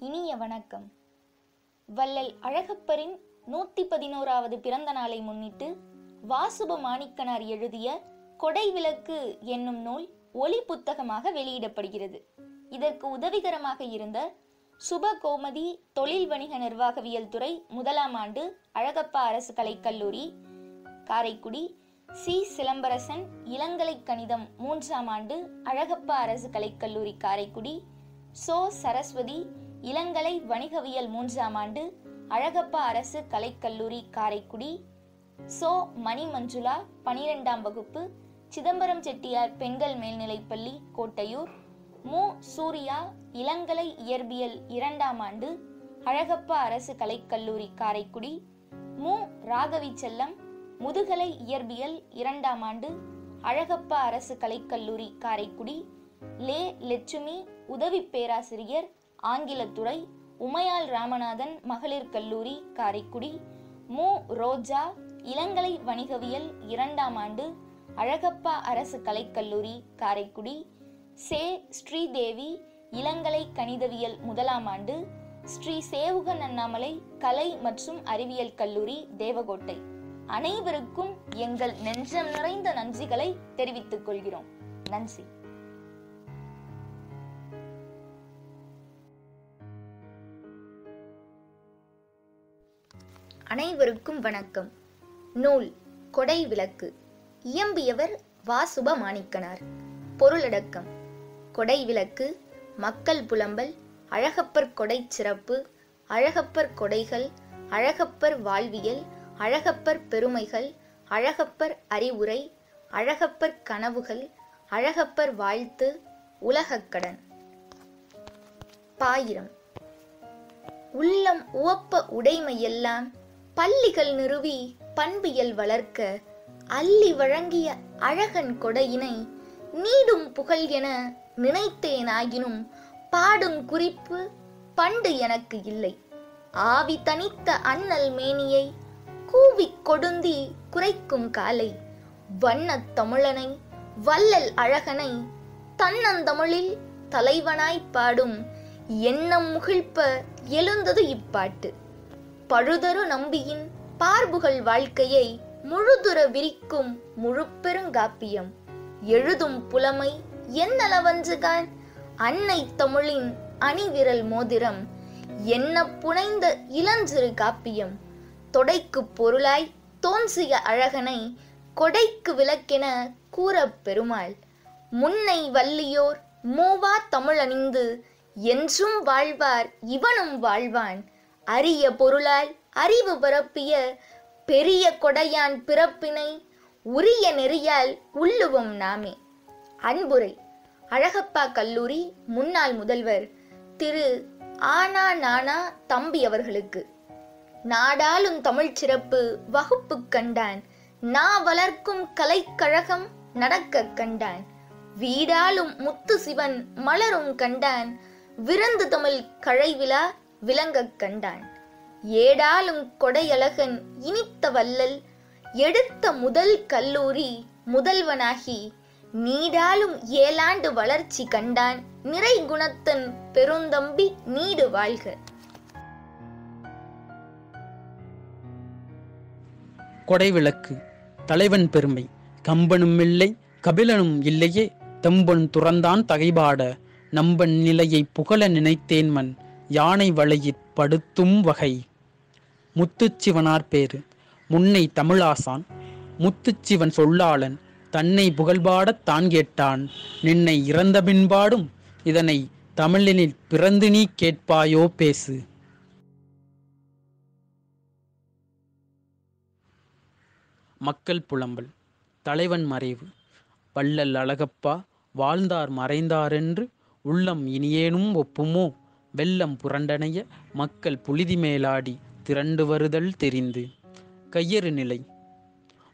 இனிய வணக்கம். வள்ளல் அழகப்பரின் நூத்தி பதினோராவது பிறந்த நாளை முன்னிட்டு வாசுப மாணிக்கனார் எழுதிய கொடை விளக்கு என்னும் நூல் ஒளி புத்தகமாக வெளியிடப்படுகிறது. இதற்கு உதவிகரமாக இருந்த சுபகோமதி தொழில் வணிக நிர்வாகவியல் துறை முதலாம் ஆண்டு அழகப்பா அரசு கலைக்கல்லூரி காரைக்குடி சி. சிலம்பரசன் இளங்கலை கணிதம் மூன்றாம் ஆண்டு அழகப்பா அரசு கலைக்கல்லூரி காரைக்குடி சோ. சரஸ்வதி இளங்கலை வணிகவியல் மூன்றாம் ஆண்டு அழகப்பா அரசு கலைக்கல்லூரி காரைக்குடி சோ மணி மஞ்சுளா பனிரெண்டாம் வகுப்பு சிதம்பரம் செட்டியார் பெண்கள் மேல்நிலைப்பள்ளி கோட்டையூர் மு. சூர்யா இளங்கலை இயற்பியல் இரண்டாம் ஆண்டு அழகப்பா அரசு கலைக்கல்லூரி காரைக்குடி மு. ராகவி செல்லம் முதுகலை இயற்பியல் இரண்டாம் ஆண்டு அழகப்பா அரசு கலைக்கல்லூரி காரைக்குடி லே லட்சுமி உதவி பேராசிரியர் ஆங்கிலத்துறை உமையாள் ராமநாதன் மகளிர் கல்லூரி காரைக்குடி மு. ரோஜா இளங்கலை வணிகவியல் இரண்டாம் ஆண்டு அழகப்பா அரசு கலைக்கல்லூரி காரைக்குடி சே. ஸ்ரீதேவி இளங்கலை கணிதவியல் முதலாம் ஆண்டு ஸ்ரீ. சேவுகன் அண்ணாமலை கலை மற்றும் அறிவியல் கல்லூரி தேவகோட்டை. அனைவருக்கும் எங்கள் நெஞ்சம் நிறைந்த நன்றிகளை தெரிவித்துக் கொள்கிறோம். நன்றி. அனைவருக்கும் வணக்கம். நூல் கொடை விளக்கு. இயம்பியவர் வாசுப மாணிக்கனார். பொருளடக்கம். கொடை விளக்கு மக்கள் புலம்பல் அழகப்பர் கொடை சிறப்பு அழகப்பர் கொடைகள் அழகப்பர் வாழ்வியல் அழகப்பர் பெருமைகள் அழகப்பர் அறிவுரை அழகப்பர் கனவுகள் அழகப்பர் வாழ்த்து உலகக்கடன் பாயிரம். உள்ளம் உவப்ப உடைமையெல்லாம் பள்ளிகள் நிறுவி பண்பியல் வளர்க்க அள்ளி வழங்கிய அழகன் கொடையினை நீடும் புகழ் என நினைத்தேனாகினும் பாடும் குறிப்பு பண்டு எனக்கு இல்லை. ஆவி தனித்த அண்ணல் மேனியை கூவிக் கொடுந்தி குறைக்கும் காலை வண்ணத் தமிழனை வல்லல் அழகனை தன்னந்தமிழில் தலைவனாய் பாடும் எண்ணம் முகிழ்ப்ப எழுந்தது இப்பாட்டு. பழுதரு நம்பியின் பார்புகள் வாழ்க்கையை முழுதுற விரிக்கும் முழுப்பெருங்காப்பியம் எழுதும் புலமை என்னளவன்றுகான் அன்னை தமிழின் அணிவிரல் மோதிரம் என்ன புனைந்த இளஞ்சிறு காப்பியம். தொடைக்கு பொருளாய் தோன்றிய அழகனை கொடைக்கு விளக்கென கூறப் பெருமாள். முன்னை வள்ளியோர் மூவா தமிழணிந்து என்றும் வாழ்வார் இவனும் வாழ்வான். அரிய பொருளாய் அறிவு பரப்பிய பெரிய கொடையான் பிறப்பினை உரிய நெறியால் உள்ளுவோம் நாமே. அன்புரை அழகப்பா கல்லூரி முன்னாள் முதல்வர் திரு. ஆனா நானா தம்பி அவர்களுக்கு. நாடாளும் தமிழ் சிறப்பு வகுப்பு கண்டான். நா வளர்க்கும் கலைக்கழகம் நடக்க கண்டான். வீடாலும் முத்து சிவன் மலரும் கண்டான். விருந்து தமிழ் கழைவிழா விளங்கக் கண்டான். ஏடாலும் கொடையழகன் இனித்த வல்லல் எடுத்த முதல் கல்லூரி முதல்வனாகி நீடாலும் ஏழாண்டு வளர்ச்சி கண்டான் நிறை குணத்தன் பெருந்தம்பி நீடு வாழ்க. கொடைவிளக்கு தலைவன் பெருமை கம்பனும் இல்லை கபிலனும் இல்லையே தம்பன் துறந்தான் தகைபாட நம்பன் நிலையை புகழ நினைத்தேன் மன் யானை வளையிற் படுத்தும் வகை. முத்துச்சிவனார் பேரு முன்னை தமிழாசான். முத்துச்சிவன் சொல்லாளன். தன்னை புகழ்பாடத் தான் கேட்டான். நின்னை இறந்த பின்பாடும் இதனை தமிழினில் பிறந்து நீ கேட்பாயோ பேசு. மக்கள் புலம்பல். தலைவன் மறைவு. வள்ளல் அழகப்பா வாழ்ந்தார் மறைந்தாரென்று உள்ளம் இனியேனும் ஒப்புமோ? வெள்ளம் புரண்டனைய மக்கள் புழுதி மேலாடி திரண்டு வருதல் தெரிந்து. கையறு நிலை.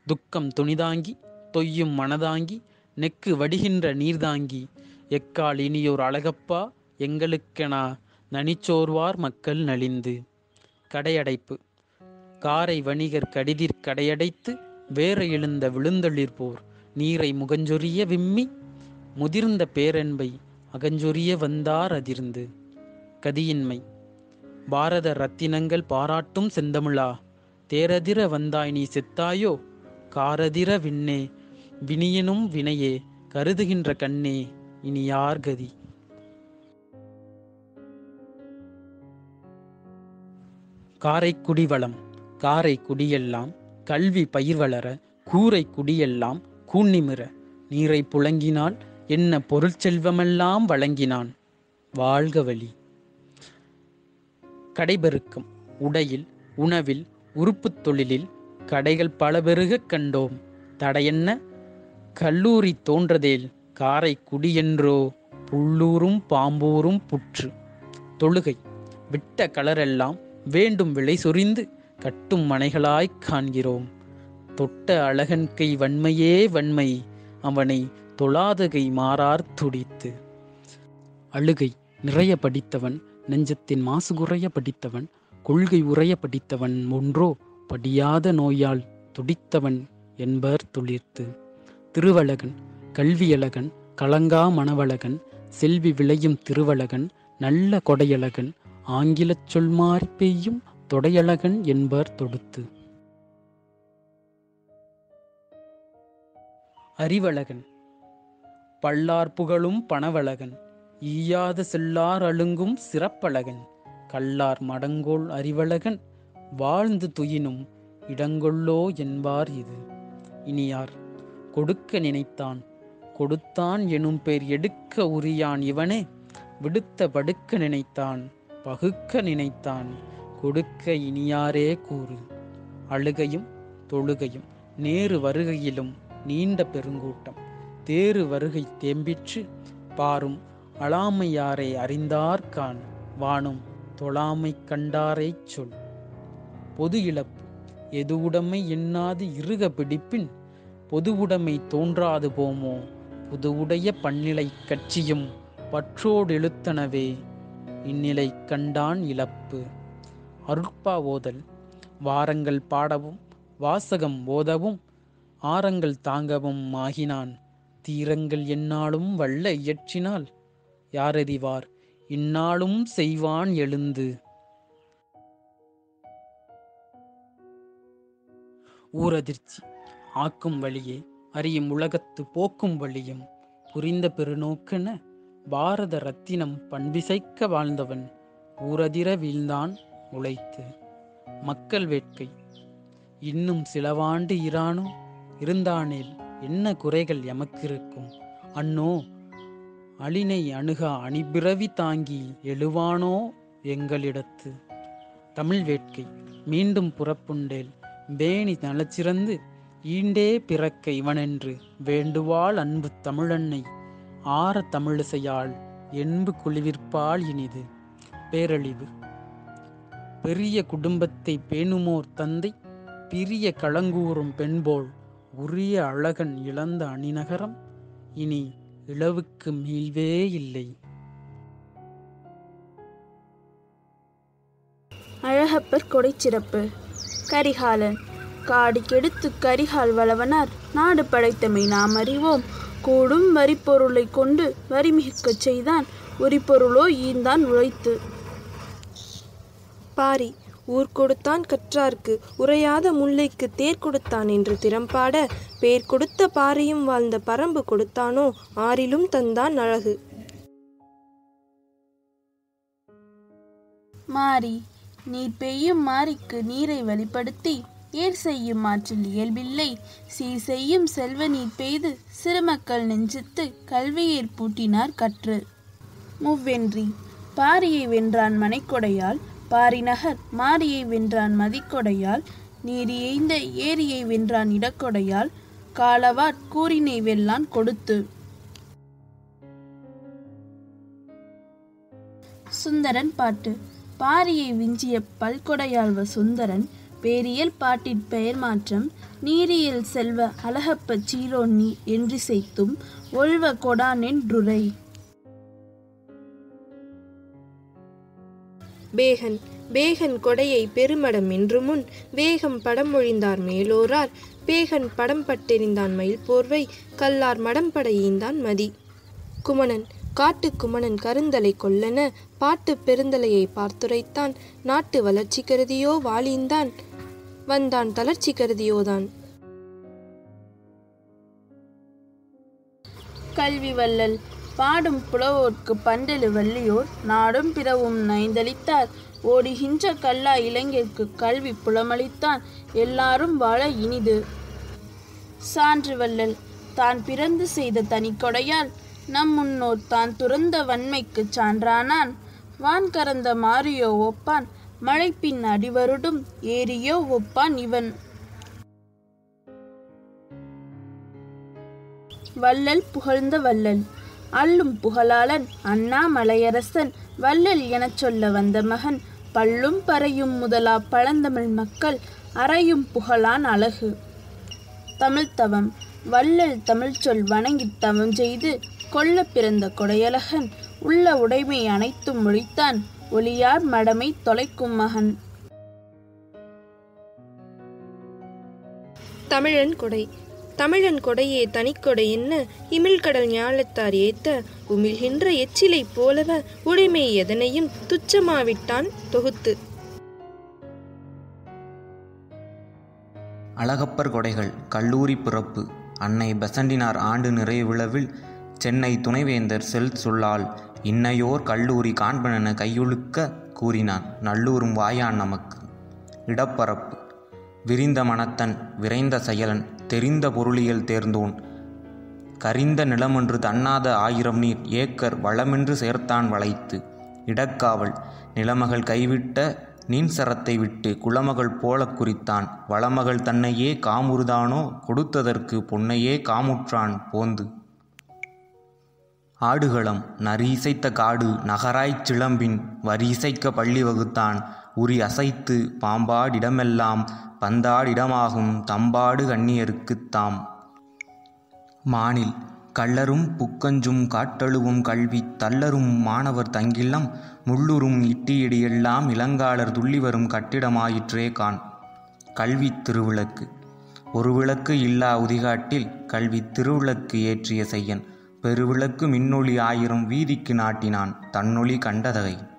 துக்கம் துணிதாங்கி தொய்யும் மனதாங்கி நெக்கு வடிகின்ற நீர்தாங்கி. எக்கால் இனியோர் அழகப்பா எங்களுக்கெனா நனிச்சோர்வார் மக்கள் நலிந்து. கடையடைப்பு. காரை வணிகர் கடிதிற் கடையடைத்து வேற எழுந்த விழுந்தளிர்போர் நீரை முகஞ்சொரிய விம்மி முதிர்ந்த பேரன்பை அகஞ்சொரிய வந்தார் அதிர்ந்து. கதியின்மை. பாரத ரத்தினங்கள் பாராட்டும் செந்தமிழா தேரதிர வந்தாய் நீ செத்தாயோ காரதிர விண்ணே வினியனும் வினையே கருதுகின்ற கண்ணே இனி யார் கதி. காரைக்குடி வளம் காரை குடியெல்லாம் கல்வி பயிர் வளர கூரை குடியெல்லாம் கூண்ணிமிர நீரை புழங்கினால் என்ன பொருட்செல்வமெல்லாம் வழங்கினான். வாழ்க வழி. கடைபெருக்கம் உடையில் உணவில் உறுப்பு தொழிலில் கடைகள் பல பெருகக் கண்டோம். தடையென்ன? கல்லூரி தோன்றதேல் காரை குடியென்றோ புள்ளூரும் பாம்பூரும் புற்று. தொழுகை விட்ட கலரெல்லாம் வேண்டும் விலை சொரிந்து கட்டும் மனைகளாய்க் காண்கிறோம். தொட்ட அழகன் கை வன்மையே வன்மை அவனை தொழாதகை மாறார் துடித்து. அழுகை நிறைய படித்தவன் நெஞ்சத்தின் மாசு குறைய படித்தவன் கொள்கை உறைய படித்தவன் ஒன்றோ படியாத நோயால் துடித்தவன் என்பர் துளிர்த்து. திருவழகன் கல்வியழகன் கலங்கா மணவழகன் செல்வி விளையும் திருவழகன் நல்ல கொடையழகன் ஆங்கிலச் சொல் மாறி பெய்யும் தொடையழகன் என்பர் தொடுத்து. அறிவழகன் பல்லார் புகழும் பணவழகன் ஈயாத செல்லார் அழுங்கும் சிறப்பழகன் கல்லார் மடங்கோள் அறிவழகன் வாழ்ந்து துயினும் இடங்கொள்ளோ என்பார் இது. இனியார் கொடுக்க நினைத்தான் கொடுத்தான் எனும் பேர் எடுக்க உரியான் இவனே விடுத்த படுக்க நினைத்தான் பகுக்க நினைத்தான் கொடுக்க இனியாரே கூறு. அழுகையும் தொழுகையும் நேரு வருகையிலும் நீண்ட பெருங்கூட்டம் தேறு வருகை தேம்பிற்று பாரும் அழாமையாரை அறிந்தார்கான் வானும் தொழாமை கண்டாரைச் சொல். பொது இழப்பு. எதுவுடைமை எண்ணாது இருக பிடிப்பின். பொது உடைமை தோன்றாது போமோ. புதுவுடைய பன்னிலை கட்சியும் பற்றோடு எழுத்தனவே. இந்நிலை கண்டான் இழப்பு. அருட்பா ஓதல். வாரங்கள் பாடவும் வாசகம் ஓதவும் ஆரங்கள் தாங்கவும் ஆகினான். தீரங்கள் என்னாலும் வல்ல இயற்றினால் யாரெதிவார் இந்நாளும் செய்வான் எழுந்து. ஊரதிர்ச்சி. ஆக்கும் வழியே அறியும் உலகத்து போக்கும் வழியும். புரிந்த பெருநோக்கென பாரத ரத்தினம் பண்பிசைக்க வாழ்ந்தவன் ஊரதிர வீழ்ந்தான் உழைத்து. மக்கள் வேட்கை. இன்னும் சிலவாண்டு இரானோ இருந்தானேல் என்ன குறைகள் எமக்கிருக்கும்? அன்னோ அழினை அணுகா அணிபிறவி தாங்கி எழுவானோ எங்களிடத்து? தமிழ் வேட்கை. மீண்டும் புறப்புண்டேல். வேணி நலச்சிறந்து ஈண்டே பிறக்க இவனென்று வேண்டுவாள் அன்பு தமிழன்னை. ஆற தமிழிசையாள் என்பு குளிவிற்பால் இனிது. பேரழிவு. பெரிய குடும்பத்தை பேணுமோர் தந்தை பிரிய களங்கூறும் பெண்போல் உரிய அழகன் இழந்த அணிநகரம். இனி இளவுக்கு மீள்வே இல்லை. அழகப்பர் கொடைச்சிறப்பு. கரிகாலன். காடி கெடுத்து கரிகால் வளவனார். நாடு படைத்தமை நாம் அறிவோம். கூடும் வரிப்பொருளை கொண்டு வரிமிகுக்கச் செய்தான். உரிப்பொருளோ ஈந்தான் உழைத்து. பாரி. ஊர் கொடுத்தான் கற்றார்க்கு உரையாத முல்லைக்கு தேர் கொடுத்தான் என்று திறம்பாட பேர் கொடுத்த பாரியும் வாழ்ந்த பரம்பு கொடுத்தானோ ஆறிலும் தந்தான் அழகு. மாறி நீர் பெய்யும் மாரிக்கு நீரை வெளிப்படுத்தி ஏர் செய்யும் ஆற்றில் இயல்பில்லை. சீர் செய்யும் செல்வ நீர் பெய்து சிறுமக்கள் நெஞ்சித்து கல்வியேர் பூட்டினார் கற்று. முவ்வென்றி பாரியை வென்றான் மனைக்கொடையால் பாரிநகர். மாரியை வென்றான் மதிக்கொடையால். நீர் எய்ந்த ஏரியை வென்றான் இடக்கொடையால். காலவாட் கூறினை வெல்லான் கொடுத்து. சுந்தரன் பாட்டு. பாரியை விஞ்சிய பல்கொடையாழ்வ சுந்தரன் பேரியல் பாட்டிற் பெயர் மாற்றம் நீரியல் செல்வ அழகப்ப சீரோன்னி என்று செய்தும் ஒழ்வ கொடானென்றுரை பேகன் பேகன் கொடையை பெருமடம் என்று முன் வேகம் படம் மொழிந்தார் மேலோரார் பேகன் படம் பட்டெறிந்தான் மயில் போர்வை கல்லார் மடம் படையீந்தான் மதி. குமணன் காட்டு குமணன் கருந்தலை கொல்லன பாட்டு பெருந்தலையை பார்த்துரைத்தான் நாட்டு வளர்ச்சி கருதியோ வாழிந்தான் வந்தான் தளர்ச்சி கருதியோதான். கல்வி வள்ளல் பாடும் புலவோர்க்கு பண்டெழு வள்ளியோர் நாடும் பிறவும் நைந்தளித்தார். ஓடுகின்ற கல்லா இளைஞர்க்கு கல்வி புலமளித்தான். எல்லாரும் வாழ இனிது. சான்று வள்ளல் தான் பிறந்து செய்த தனிக்கொடையால் நம் முன்னோர் தான் துறந்த வன்மைக்குச் சான்றானான். வான் கறந்த மாரியோ ஒப்பான் மழைப்பின் அடிவருடும் ஏரியோ ஒப்பான் இவன். வள்ளல் புகழ்ந்த வள்ளல் அள்ளும் புகழாளன் அண்ணாமலையரசன் வள்ளல் எனச் சொல்ல வந்த மகன். பல்லும் பறையும் முதலா பழந்தமிழ் மக்கள் அறையும் புகழான் அழகு. தமிழ்த்தவம் வள்ளல் தமிழ்ச்சொல் வணங்கி வணங்கித் தவம் செய்து கொல்ல பிறந்த கொடையழகன். உள்ள உடைமை அனைத்தும் ஒழித்தான் ஒளியார் மடமை தொலைக்கும் மகன். தமிழன் கொடை. தமிழன் கொடையே தனிக்கொடை என்ன? இமிழ்கடல் ஞாலத்தார் ஏத்த? உமிழ்கின்ற எச்சிலை போலவ உடைமை எதனையும் துச்சமாவிட்டான் தொகுத்து. அழகப்பர் கொடைகள் கல்லூரி பிறப்பு. அன்னை பெசண்டினார் ஆண்டு நிறைவு விழாவில் சென்னை துணைவேந்தர் செல் சொல்லால் இன்னையோர் கல்லூரி காண்பனென கையொழுக்க கூறினான் நல்லூரும் வாயான் நமக்கு. இடப்பரப்பு. விரிந்த மனத்தன் விரைந்த செயலன் தெரிந்த பொருளியல் தேர்ந்தோன். கரிந்த நிலமன்று தன்னாத ஆயிரம் நீர் ஏக்கர் வளமென்று சேர்த்தான் வளைத்து. இடக்காவல் நிலமகள் கைவிட்ட நீன்சரத்தை விட்டு குளமகள் போலக் குறித்தான். வளமகள் தன்னையே காமுறுதானோ கொடுத்ததற்கு பொன்னையே காமுற்றான் போந்து. ஆடுகளம் நரிசைத்த காடு நகராய்ச் வரி வரிசைக்க பள்ளி வகுத்தான். உரி அசைத்து பாம்பாடிடமெல்லாம் பந்தாடிடமாகும் தம்பாடு கண்ணியருக்குத் தாம். மானில் கள்ளரும் புக்கஞ்சும் காட்டழுவும் கல்வி தள்ளரும் மாணவர் தங்கில்லம் முள்ளுரும் இட்டியடியெல்லாம் இளங்காலர் துள்ளி வரும் கட்டிடமாயிற்றே கான் கல்வி திருவிளக்கு. ஒரு விளக்கு இல்லா உதிகாட்டில் கல்வி திருவிளக்கு ஏற்றிய செய்யன். பெருவிளக்கு மின்னொளி ஆயிரம் வீதிக்கு நாட்டினான் தன்னொளி கண்டதகை.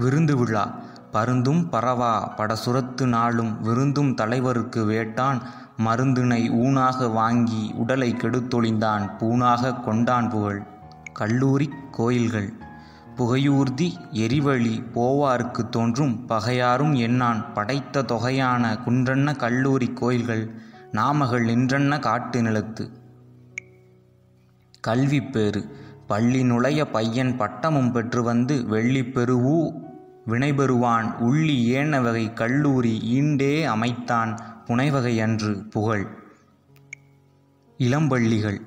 விருந்து விழா. பருந்தும் பரவா படசுரத்து நாளும் விருந்தும் தலைவருக்கு வேட்டான். மருந்தினை ஊனாக வாங்கி உடலை கெடுத்தொழிந்தான் பூணாக கொண்டான் புகழ். கல்லூரி கோயில்கள். புகையூர்தி எரிவழி போவார்க்கு தோன்றும் பகையாரும் எண்ணான் படைத்த தொகையான குன்றன்ன கல்லூரி கோயில்கள்? நாமகள் நின்றன்ன காட்டு நிலத்து? கல்விப்பேறு பள்ளி நுழைய பையன் பட்டமும் பெற்று வந்து வெள்ளி பெருவூ வினைபெறுவான். உள்ளி ஏன வகை கல்லூரி ஈண்டே அமைத்தான் புனைவகை அன்று புகழ். இளம்பள்ளிகள்.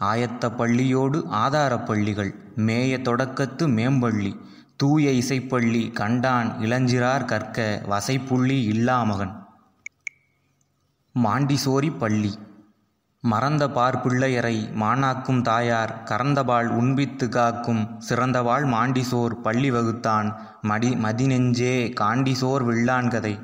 ஆயத்த பள்ளியோடு ஆதாரப்பள்ளிகள் மேய தொடக்கத்து மேம்பள்ளி. தூய இசைப்பள்ளி கண்டான் இளஞ்சிறார் கற்க வசைப்புள்ளி இல்லாமகன் மாண்டிசோரி பள்ளி. மறந்த பார் பிள்ளையரை மானாக்கும் தாயார் கறந்தபால் உண்பித்து காக்கும் சிறந்தவாள் மாண்டிசோர் பள்ளி வகுத்தான் மடி மதிநெஞ்சே காண்டிசோர் வில்லான்கதை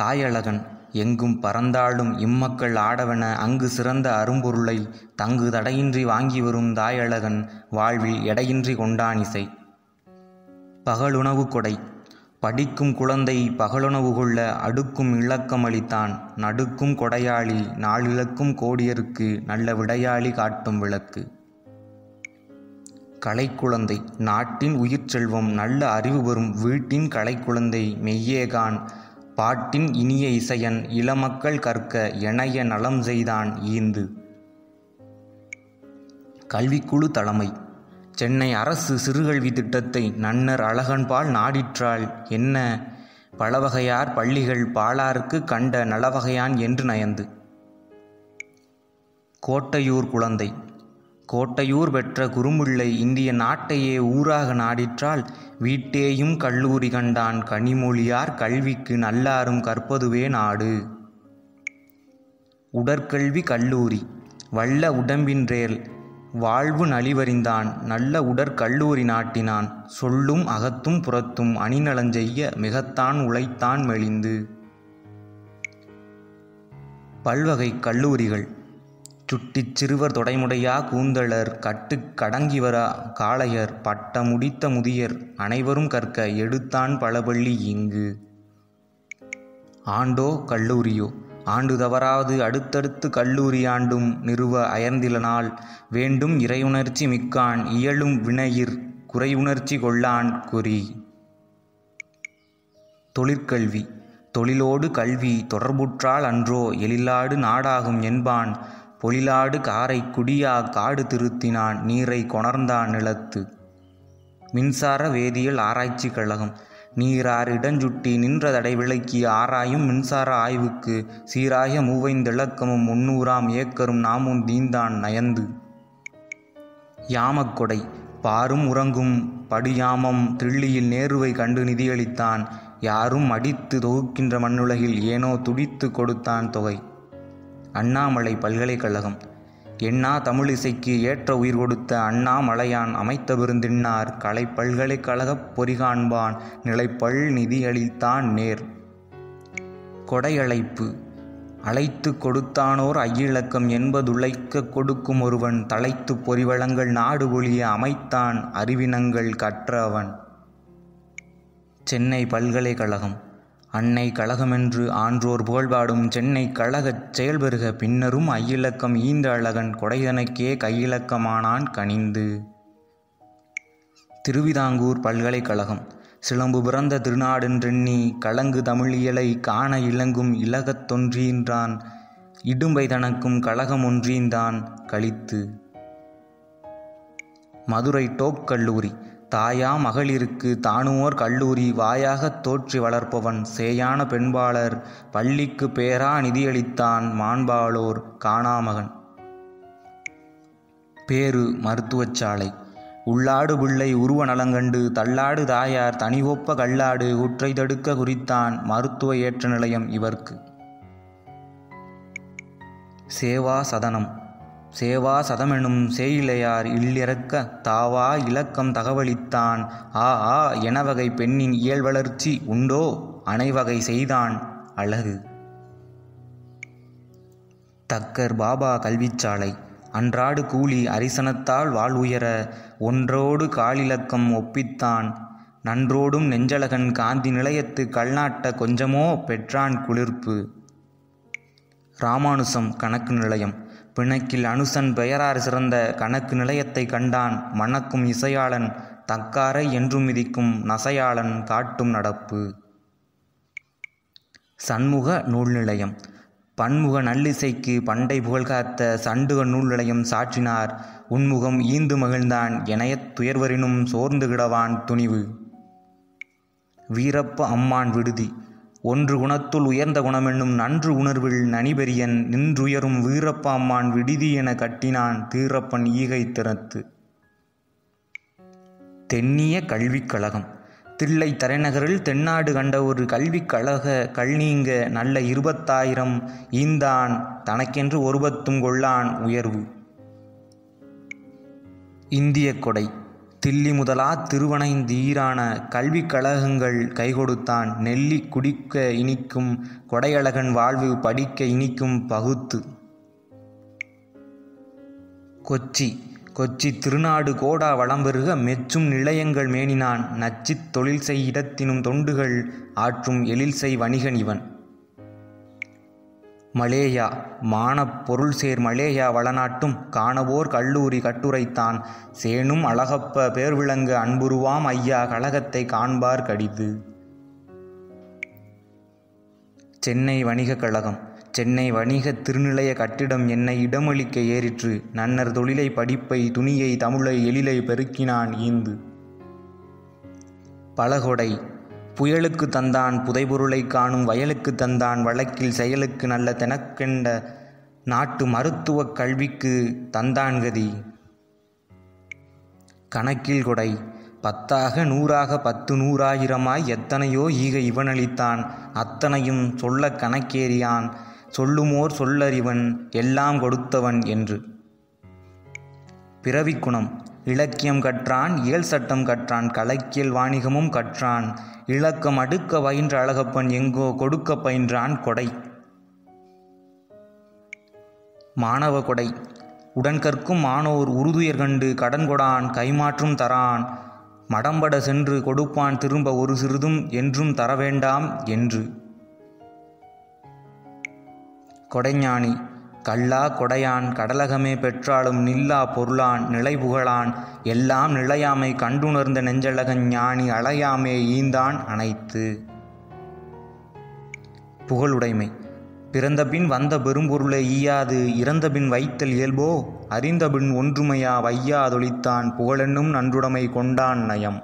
தாயழகன் எங்கும் பறந்தாலும் இம்மக்கள் ஆடவன அங்கு சிறந்த அரும்பொருளை தங்கு தடையின்றி வாங்கி வரும் தாயழகன் வாழ்வில் எடையின்றி கொண்டான் இசை. பகலுணவு கொடை படிக்கும் குழந்தை பகலுணவு கொள்ள அடுக்கும் இலக்கமளித்தான். நடுக்கும் கொடையாளி நாளிலக்கும் கோடியருக்கு நல்ல விடையாளி காட்டும் விளக்கு. கலைக்குழந்தை நாட்டின் உயிர் செல்வம் நல்ல அறிவு பெறும் வீட்டின் கலைக்குழந்தை மெய்யேகான். பாட்டின் இனிய இசையன் இளமக்கள் கற்க இணைய நலம் செய்தான் ஈந்து. கல்விக்குழு தலைமை சென்னை அரசு சிறுகல்வி திட்டத்தை நன்னர் அழகன்பால் நாடிற்றால் என்ன? பலவகையார் பள்ளிகள் பாலாருக்கு கண்ட நலவகையான் என்று நயந்து. கோட்டையூர் குழந்தை. கோட்டையூர் பெற்ற குறுமுல்லை இந்திய நாட்டையே ஊராக நாடிற்றால் வீட்டேயும் கல்லூரி கண்டான். கனிமொழியார் கல்விக்கு நல்லாரும் கற்பதுவே நாடு. உடற்கல்வி கல்லூரி. வல்ல உடம்பின்றேல். வாழ்வு நலிவறிந்தான். நல்ல உடற்கல்லூரி நாட்டினான். சொல்லும் அகத்தும் புறத்தும் அணிநலஞ்செய்ய மிகத்தான் உழைத்தான் மெலிந்து. பல்வகை கல்லூரிகள். சுட்டிச் சிறுவர் தொடைமுடையா கூந்தலர் கட்டுக் கடங்கிவரா காளையர் பட்ட முடித்த முதியர் அனைவரும் கற்க எடுத்தான் பலபள்ளி இங்கு. ஆண்டோ கல்லூரியோ. ஆண்டு தவறாது அடுத்தடுத்து கல்லூரி ஆண்டும் நிறுவ அயர்ந்திலனால் வேண்டும் இறையுணர்ச்சி மிக்கான் இயலும் வினையிர் குறையுணர்ச்சி கொள்ளான் குறி. தொழிற்கல்வி. தொழிலோடு கல்வி தொடர்புற்றால் அன்றோ எழிலாடு நாடாகும் என்பான். பொழிலாடு காரை குடியா காடு திருத்தினான். நீரை கொணர்ந்தான் நிலத்து. மின்சார வேதியியல் ஆராய்ச்சி கழகம். நீரார் இடஞ்சுட்டி நின்ற தடை விளக்கி ஆராயும் மின்சார ஆய்வுக்கு சீராய மூவைந்திளக்கமும் முன்னூறாம் ஏக்கரும் நாமும் தீந்தான் நயந்து. யாமக்கொடை பாரும் உறங்கும் படுயாமம் திள்ளியில் நேருவை கண்டு நிதியளித்தான். யாரும் அடித்து தொகுக்கின்ற மண்ணுலகில் ஏனோ துடித்து கொடுத்தான் தொகை. அண்ணாமலை பல்கலைக்கழகம் எண்ணா தமிழிசைக்கு ஏற்ற உயிர் கொடுத்த அண்ணாமலையான் அமைத்த விருந்தின்னார். கலை பல்கலைக்கழகப் பொறிகாண்பான். நிலைப்பல் நிதியளித்தான் நேர். கொடையழைப்பு. அழைத்து கொடுத்தானோர் ஐயிலக்கம் என்பதுழைக்க கொடுக்கும் ஒருவன். தலைத்து பொறிவளங்கள் நாடு ஒழிய அமைத்தான். அறிவினங்கள் கற்ற அவன் சென்னை பல்கலைக்கழகம். அன்னை கழகமென்று ஆன்றோர் புகழ்பாடும் சென்னை கழகச் செயல்பெறுக பின்னரும் ஐயிலக்கம் ஈந்த அழகன் கொடைதனக்கே கையிலக்கமானான் கனிந்து. திருவிதாங்கூர் பல்கலைக்கழகம். சிலம்பு பிறந்த திருநாடென்றெண்ணி கலங்கு தமிழியலை காண இலங்கும் இலகத்தொன்றியின்றான் இடும்பை தனக்கும் கழகம் ஒன்றீந்தான் கழித்து மதுரை டோப் கல்லூரி. தாயா மகளிருக்கு தானுவோர் கல்லூரி வாயாகத் தோற்றி வளர்ப்பவன் சேயான பெண்பாளர் பள்ளிக்கு பேரா நிதியளித்தான் மாண்பாளோர் காணாமகன். பேரு மருத்துவச்சாலை உள்ளாடு பிள்ளை உருவ நலங்கண்டு தள்ளாடு தாயார் தனிவொப்ப கல்லாடு உற்றை தடுக்க குறித்தான் மருத்துவ ஏற்ற நிலையம் இவர்க்கு. சேவா சதனம். சேவா சதமெனும் சேயிலையார் இல்லிறக்க தாவா இலக்கம் தகவலித்தான். ஆ ஆ எனவகை பெண்ணின் இயல் வளர்ச்சி உண்டோ? அனைவகை செய்தான் அழகு. தக்கர் பாபா கல்விச்சாலை. அன்றாடு கூலி அரிசனத்தால் வாழ்வுயர ஒன்றோடு காலிலக்கம் ஒப்பித்தான். நன்றோடும் நெஞ்சழகன் காந்தி நிலையத்து கல்நாட்ட கொஞ்சமோ பெற்றான் குளிர்ப்பு. ராமானுசம் கணக்கு நிலையம். பிணக்கில் அனுசன் பெயரார் சிறந்த கணக்கு நிலையத்தை கண்டான் மணக்கும் இசையாளன் தக்காரை என்றும் மிதிக்கும் நசையாளன் காட்டும் நடப்பு. சண்முக நூல் நிலையம் பன்முக நல்லிசைக்கு பண்டை புகழ்காத்த சண்டுக நூல் நிலையம் சாற்றினார். உன்முகம் ஈந்து மகிழ்ந்தான் எனையத் துயர்வரினும் சோர்ந்து கிடவான் துணிவு. வீரப்ப அம்மான் விடுதி. ஒன்று குணத்துள் உயர்ந்த குணமென்னும் நன்று உணர்வில் நனிபெரியன் நின்றுயரும் வீரப்பாம்மான் விடுதி என கட்டினான் தீரப்பன் ஈகை திறத்து. தென்னிய கல்விக் கழகம். தில்லை தலைநகரில் தென்னாடு கண்ட ஒரு கல்விக் கழக கல்நீங்க நல்ல இருபத்தாயிரம் ஈந்தான் தனக்கென்று ஒருபத்தும் கொள்ளான் உயர்வு. இந்திய கொடை. தில்லி முதலா திருவனைந்தீரான கல்விக் கழகங்கள் கைகொடுத்தான். நெல்லி குடிக்க இனிக்கும் கொடையழகன் வாழ்வு படிக்க இனிக்கும் பகுத்து. கொச்சி. கொச்சி திருநாடு கோடா வளம்பெருக மெச்சும் நிலையங்கள் மேனினான். நச்சித் தொழில் செய் இடத்தினும் தொண்டுகள் ஆற்றும் எழில் செய் வணிகன் இவன். மலேயா மானப் பொருள் சேர் மலேயா வளநாட்டும் காணவோர் கல்லூரி கட்டுரைத்தான். சேனும் அழகப்ப பேர்விளங்கு அன்புருவாம் ஐயா கழகத்தை காண்பார் கடிது. சென்னை வணிகக் கழகம். சென்னை வணிக திருநிலைய கட்டிடம் என்னை இடமளிக்க ஏறிற்று. நன்னர் தொழிலை படிப்பை துணியை தமிழை எழிலை பெருக்கினான் ஈந்து. பலகொடை புயலுக்கு தந்தான் புதைபொருளை காணும் வயலுக்கு தந்தான் வழக்கில் செயலுக்கு நல்ல தெனக்கெண்ட நாட்டு மருத்துவக் கல்விக்கு தந்தான் கதி. கணக்கில் கொடை பத்தாக நூறாக பத்து நூறாயிரமாய் எத்தனையோ ஈக இவனளித்தான். அத்தனையும் சொல்ல கணக்கேறியான் சொல்லுமோர் சொல்லறிவன் எல்லாம் கொடுத்தவன் என்று. பிறவிக்குணம் இலக்கியம் கற்றான் இயல் சட்டம் கற்றான் கலக்கியல் வாணிகமும் கற்றான். இலக்கம் அடுக்க பயின்ற அழகப்பன் எங்கோ கொடுக்க பயின்றான் கொடை. மாணவ கொடை. உடன்கற்கும் மானோர் உறுதுயர் கண்டு கடன் கொடான் கைமாற்றும் தரான். மடம்பட சென்று கொடுப்பான் திரும்ப ஒரு சிறிதும் என்றும் தர வேண்டாம் என்று. கொடைஞானி. கல்லா கொடையான் கடலகமே பெற்றாலும் நில்லா பொருளான் நிலை புகழான் எல்லாம் நிலையாமை கண்டுணர்ந்த நெஞ்சழகன் ஞானி அலையாமே ஈந்தான் அனைத்து. புகழுடைமை. பிறந்தபின் வந்த பெரும்பொருளை ஈயாது இறந்தபின் வைத்தல் இயல்போ? அறிந்தபின் ஒன்றுமையா வையாதொழித்தான் புகழென்னும் நன்றுடைமை கொண்டான் நயம்.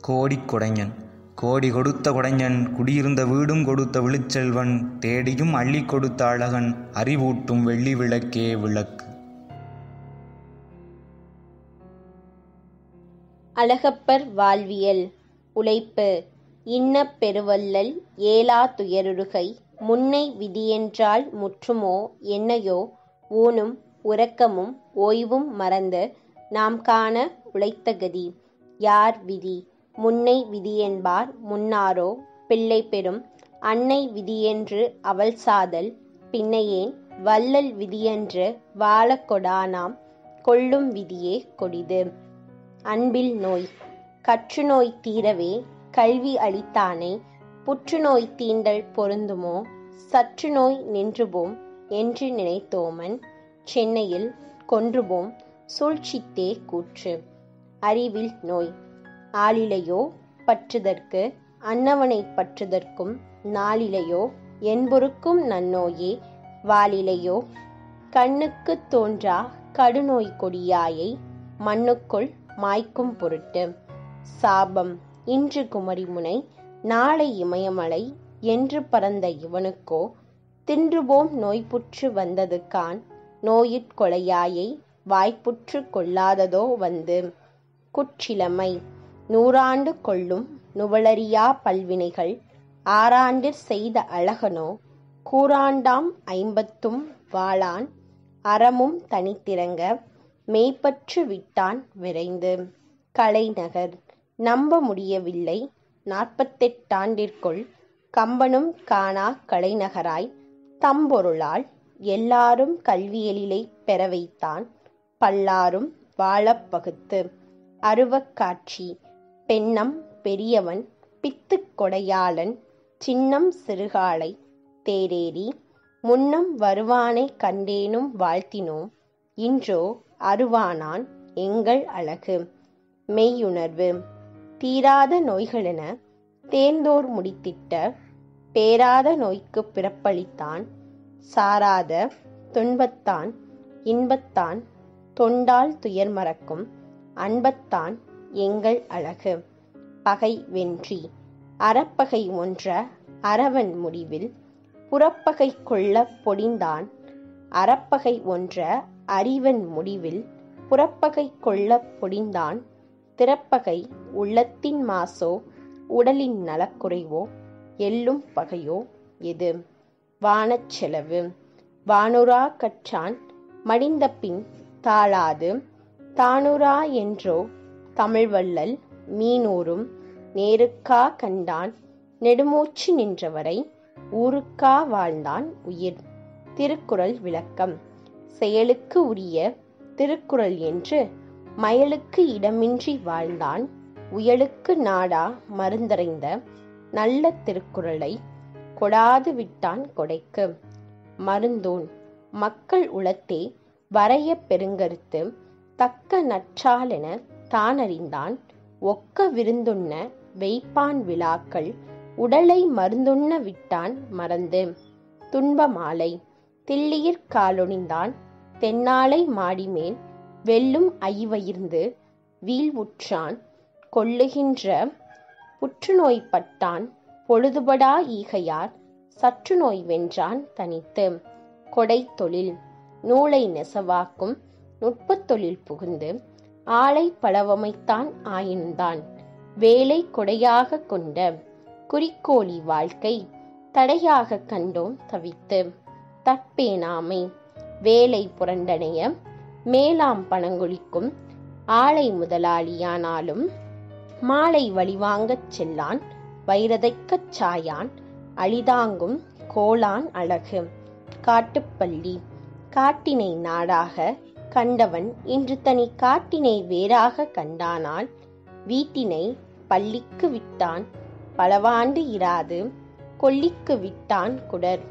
கோடிக் கொடைஞன். கோடி கொடுத்த குடைஞன் குடியிருந்த வீடும் கொடுத்த விழுச்செல்வன் தேடியும் அள்ளி கொடுத்த அழகன் அறிவூட்டும் வெள்ளி விளக்கே விளக்கு. அழகப்பர் வாழ்வியல் உழைப்பு. இன்னப் பெருவல்லல் ஏலா துயருகை முன்னை விதியென்றால் முற்றுமோ என்னையோ ஊனும் உறக்கமும் ஓய்வும் மறந்து நாம் காண உழைத்த கதி யார் விதி? முன்னை விதியென்பார் முன்னாரோ பிள்ளை பெறும். அன்னை விதியென்று அவள் சாதல். பின்னையேன் வள்ளல் விதியென்று வாழக் கொடானாம். கொள்ளும் விதியே கொடிது. அன்பில் நோய். கற்றுநோய் தீரவே கல்வி அளித்தானே. புற்றுநோய் தீண்டல் பொருந்துமோ? சற்று நோய் நின்றுபோம் என்று நினைத்தோமன். சென்னையில் கொன்றுபோம் சூழ்ச்சித்தே கூற்று. அறிவில் நோய். ஆளிலையோ பற்றுதற்கு அன்னவனை பற்றுதற்கும் நாளிலையோ என்பொருக்கும் நன்னோயே வாளிலையோ. கண்ணுக்கு தோன்றா கடுநோய் கொடியாயை மண்ணுக்குள் மாய்க்கும் பொருட்டு. சாபம் இன்று குமரிமுனை நாளை இமயமலை என்று பறந்த இவனுக்கோ தின்றுபோம் நோய்புற்று வந்தது கான் நோயிற்கொலையாயை வாய்ப்புற்று கொள்ளாததோ வந்து. குற்றிலமை நூறாண்டு கொள்ளும் நுவலறியா பல்வினைகள் ஆறாண்டிற் செய்த அழகனோ கூறாண்டாம் ஐம்பத்தும் வாழான் அறமும் தனித்திறங்க மெய்ப்பற்று விட்டான் விரைந்து. கலைநகர் நம்ப முடியவில்லை நாற்பத்தெட்டாண்டிற்குள் கம்பனும் காணா கலைநகராய் தம்பொருளால் எல்லாரும் கல்வியலிலை பெற வைத்தான் பல்லாரும் வாழப் பகுத்து. அருவக்காட்சி பெண்ணம் பெரியவன் பித்துக் கொடையாளன் சின்னம் சிறுகாலை தேரேறி முன்னம் வருவானை கண்டேனும் வாழ்த்தினோம். இன்றோ அருவானான் எங்கள் அழகு. மெய்யுணர்வு. தீராத நோய்களென தேர்ந்தோர் முடித்திட்ட பேராத நோய்க்கு பிறப்பளித்தான். சாராத துன்பத்தான் இன்பத்தான் தொண்டால் துயர் மறக்கும் அன்பத்தான் எங்கள் அழகு. பகை வென்றி. அறப்பகை ஒன்ற அறவன் முடிவில். புறப்பகை கொள்ள பொடிந்தான். அறப்பகை ஒன்ற அறிவன் முடிவில். புறப்பகை கொள்ள பொடிந்தான். திறப்பகை உள்ளத்தின் மாசோ உடலின் நலக்குறைவோ எள்ளும் பகையோ எது? வானச் செலவு. வானுரா கற்றான். மடிந்த பின் தாளாது. தானுரா என்றோ தமிழ்வள்ளல் மீனோரும் நேருக்கா கண்டான் நெடுமூச்சு நின்றவரை ஊருக்கா வாழ்ந்தான் உயிர். திருக்குறள் விளக்கம். செயலுக்கு உரிய திருக்குறள் என்று மயலுக்கு இடமின்றி வாழ்ந்தான் உயலுக்கு நாடா மருந்தறைந்த நல்ல திருக்குறளை கொடாது விட்டான் கொடைக்கு. மருந்தோன் மக்கள் உளத்தே வரைய பெருங்கருத்து தக்க நற்றாலென தானறிந்தான். ஒக்க விருந்துண்ண வெய்ப்பான் விழாக்கள் உடலை மருந்துண்ண விட்டான் மறந்து. துன்ப மாலை தில்லியிற் காலொணிந்தான் தென்னாலை மாடிமேல் வெல்லும் ஐவயிர்ந்து வீழ்வுற்றான். கொள்ளுகின்ற புற்றுநோய்ப்பட்டான் பொழுதுபடா ஈகையார் சற்று நோய் வென்றான் தனித்து. கொடை தொழில் நூலை நெசவாக்கும் நுட்பத் தொழில் புகுந்து ஆளை பலவமைத்தான் ஆயின்தான். வேலை கொடையாக கொண்ட குறிக்கோளி வாழ்க்கை தடையாக கண்டோம் தவித்து. தற்பேனாமை வேலை புரண்டனைய மேலாம் பணங்கொழிக்கும் ஆளை முதலாளியானாலும் மாலை வழிவாங்கச் செல்லான் வைரதைக்கச் சாயான் அழிதாங்கும் கோலான் அழகு. காட்டுப்பள்ளி காட்டினை நாடாக கண்டவன் இன்று தனி காட்டினை வேறாக கண்டானால் வீட்டினை பள்ளிக்கு விட்டான் பலவாண்டு இராது கொல்லிக்கு விட்டான் குடர்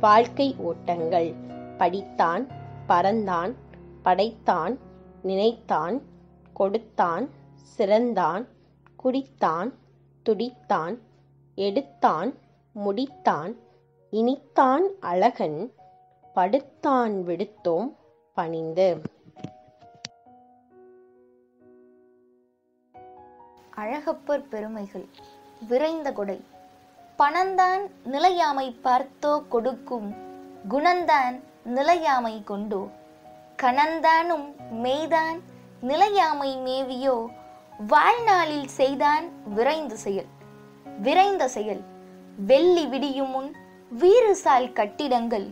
வாழ்க்கை ஓட்டங்கள் படித்தான் பறந்தான் படைத்தான் நினைத்தான் கொடுத்தான் சிறந்தான் குடித்தான் துடித்தான் எடுத்தான் முடித்தான் இனித்தான் அழகன் படுத்தான் விடுத்தோம் பணிந்து. அழகப்பர் பெருமைகள். விரைந்த கொடை. பணந்தான் நிலையாமை பார்த்தோ கொடுக்கும். குணந்தான் நிலையாமை கொண்டோ. கணந்தானும் மெய்தான் நிலையாமை மேவியோ. வாழ்நாளில் செய்தான் விரைந்து செயல். விரைந்த செயல். வெள்ளி விடியும் முன் வீறுசால் கட்டிடங்கள்.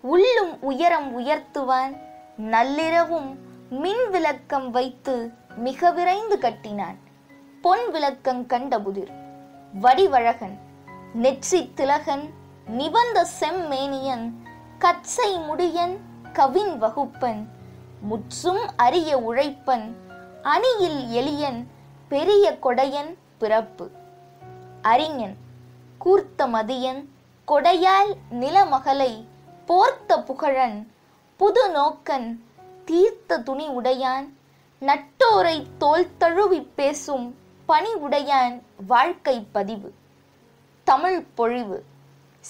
உள்ளும் உயரம் உயர்த்துவான் நள்ளிரவும் மின் விளக்கம் வைத்து மிக விரைந்து கட்டினான். பொன் விளக்கம் கண்டபுதிர் வடிவழகன் நெற்றி திலகன் நிபந்த செம்மேனியன் கச்சை முடியன் கவின் வகுப்பன் முற்றும் அரிய உழைப்பன் அணியில் எளியன் பெரிய கொடையன் பிறப்பு. அறிஞன் கூர்த்த மதியன் கொடையால் நிலமகளை போர்த்த புகழன் புது நோக்கன் தீர்த்த துணி உடையான் நட்டோரை தோல் தழுவி பேசும் பணி உடையான் வாழ்க்கை பதிவு. தமிழ் பொழிவு.